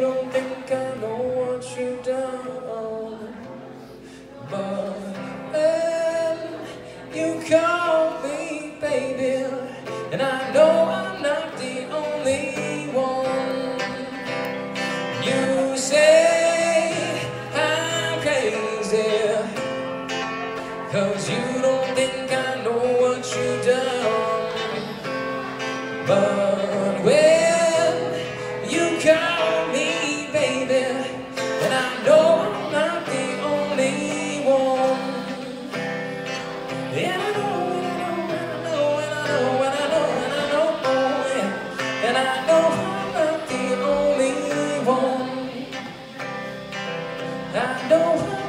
don't think I know what you've done. But when you call me baby, and I know I'm not the only one. You say I'm crazy, cause you don't think I know what you've done. But And I know I'm not the only one. I know